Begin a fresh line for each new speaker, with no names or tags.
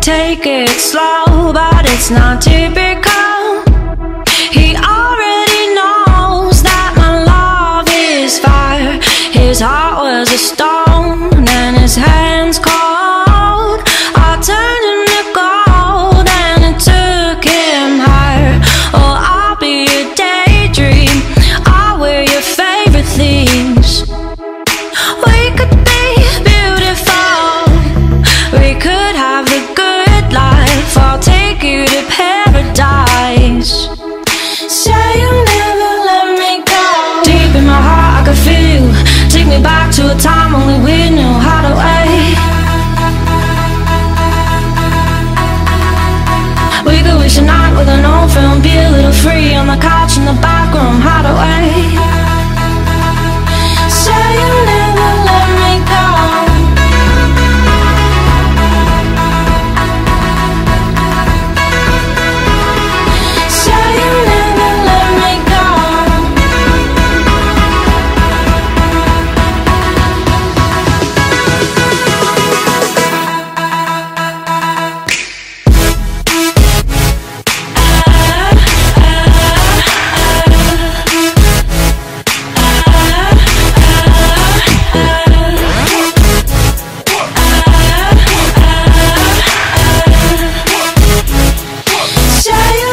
Take it slow, but it's not typical. He already knows that my love is fire. His heart was a star. Fiction night with an old film, beautiful Shine